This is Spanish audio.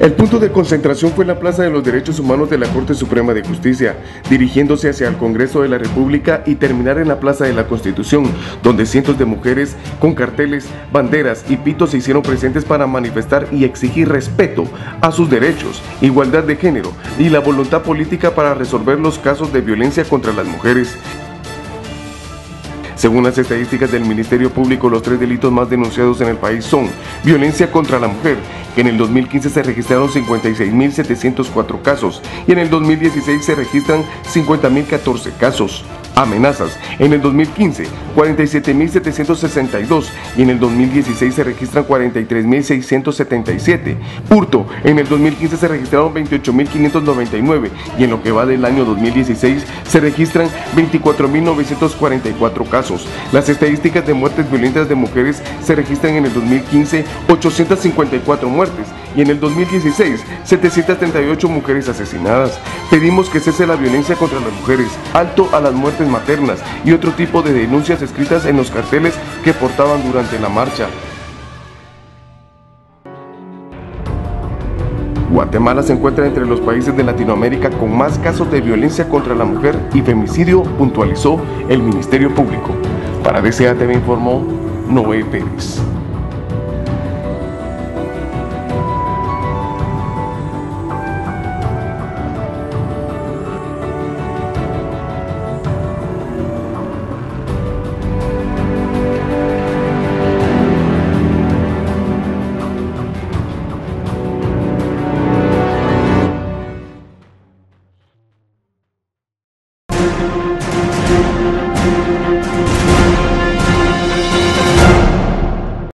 El punto de concentración fue la Plaza de los Derechos Humanos de la Corte Suprema de Justicia, dirigiéndose hacia el Congreso de la República y terminar en la Plaza de la Constitución, donde cientos de mujeres con carteles, banderas y pitos se hicieron presentes para manifestar y exigir respeto a sus derechos, igualdad de género y la voluntad política para resolver los casos de violencia contra las mujeres. Según las estadísticas del Ministerio Público, los tres delitos más denunciados en el país son violencia contra la mujer, en el 2015 se registraron 56.704 casos y en el 2016 se registran 50.014 casos amenazas. En el 2015, 47.762 y en el 2016 se registran 43.677. Hurto, en el 2015 se registraron 28.599 y en lo que va del año 2016 se registran 24.944 casos. Las estadísticas de muertes violentas de mujeres se registran en el 2015 854 muertes y en el 2016 738 mujeres asesinadas. Pedimos que cese la violencia contra las mujeres, alto a las muertes maternas y otro tipo de denuncias escritas en los carteles que portaban durante la marcha. Guatemala se encuentra entre los países de Latinoamérica con más casos de violencia contra la mujer y femicidio, puntualizó el Ministerio Público. Para DCA TV informó Noé Pérez.